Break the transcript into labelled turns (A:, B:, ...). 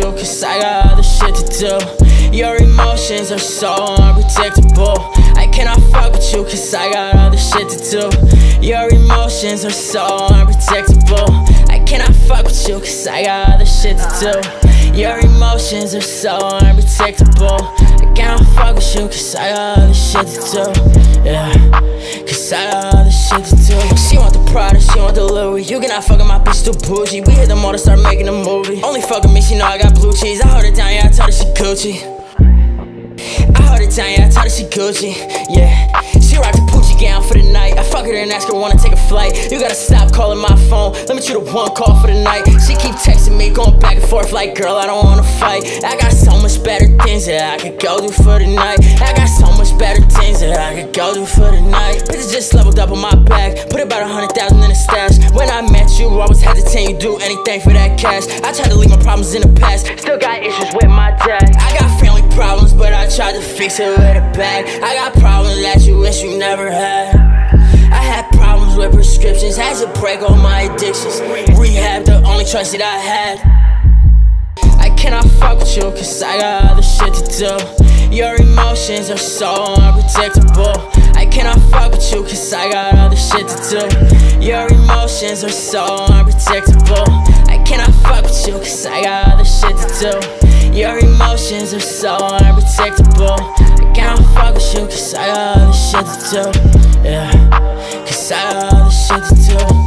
A: you, cause I got other shit to do. Your emotions are so unpredictable. I cannot fuck with you, cause I got other shit to do. Your emotions are so unpredictable. I cannot fuck with you, cause I got other shit to do. Your emotions are so unpredictable. I cannot fuck with you, cause I got other shit to do. Yeah, You cannot fuck with my bitch too bougie. We hit the mall to start making a movie. Only fuck with me, she know I got blue cheese. I hold it down, yeah, I told her she Gucci. I hold it down, yeah, I told her she Gucci. Yeah, she rock the Pucci gown for the night. I fuck her and ask her wanna take a flight. You gotta stop calling my phone. Let me you the one call for the night. She keep texting me, going back and forth like, girl, I don't wanna fight. I got so much better things that I could go do for the night. I got so much better things that I could go do for the night. Bitches just leveled up on my back. Put about a hundred thousand you, I was hesitant. You do anything for that cash. I tried to leave my problems in the past. Still got issues with my dad. I got family problems, but I tried to fix it with a bag. I got problems that you wish you never had. I had problems with prescriptions, had to break all my addictions. Rehab, the only choice that I had. I cannot fuck with you, cause I got other shit to do. Your emotions are so unpredictable. Emotions are so unpredictable. I cannot fuck with you, cause I got other shit to do. Your emotions are so unpredictable. I cannot fuck with you, cause I got other shit to do. Yeah, cause I got other shit to do.